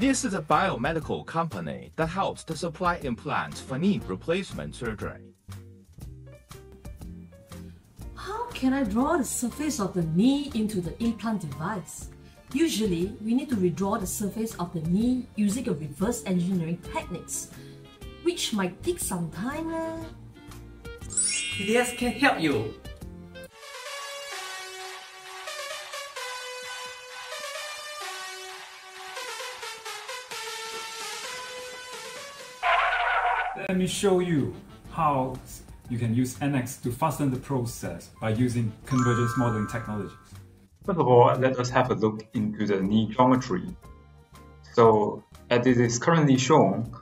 This is a biomedical company that helps to supply implants for knee replacement surgery. How can I draw the surface of the knee into the implant device? Usually, we need to redraw the surface of the knee using a reverse engineering techniques, which might take some time. Eh? DTS can help you. Let me show you how you can use NX to fasten the process by using convergent modeling technologies. First of all, let us have a look into the knee geometry. So, as it is currently shown,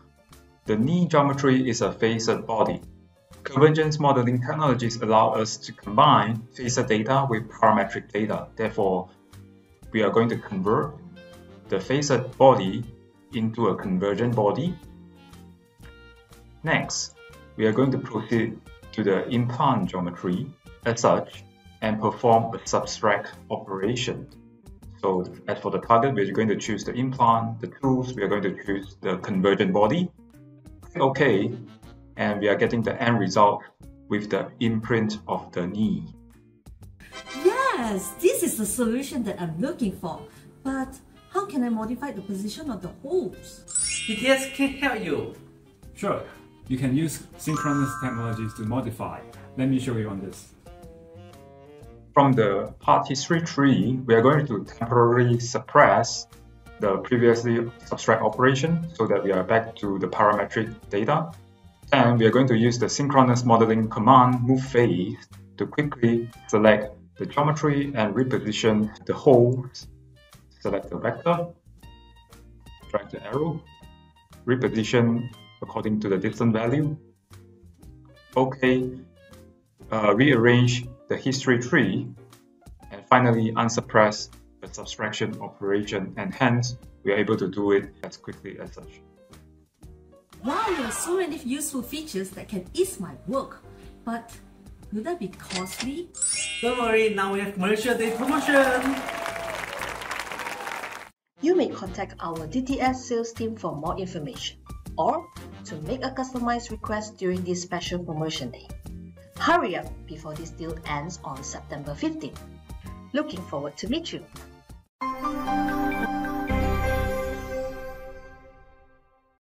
the knee geometry is a facet body. Convergent modeling technologies allow us to combine facet data with parametric data. Therefore, we are going to convert the facet body into a convergent body. Next, we are going to proceed to the implant geometry as such and perform a subtract operation. So as for the target, we're going to choose the implant, the tools, we are going to choose the convergent body. Click OK, and we are getting the end result with the imprint of the knee. Yes, this is the solution that I'm looking for. But how can I modify the position of the holes? DTS can help you. Sure, you can use synchronous technologies to modify. Let me show you on this. From the part history tree, we are going to temporarily suppress the previously subtract operation so that we are back to the parametric data. And we are going to use the synchronous modeling command move face to quickly select the geometry and reposition the holes. Select the vector, drag the arrow, reposition according to the distance value. OK, uh, rearrange the history tree, and finally unsuppress the subtraction operation and hence we are able to do it as quickly as such. Wow, there are so many useful features that can ease my work, but will that be costly? Don't worry, now we have Commercial Day promotion! You may contact our DTS sales team for more information or to make a customized request during this special promotion day. Hurry up before this deal ends on September 15. Looking forward to meet you.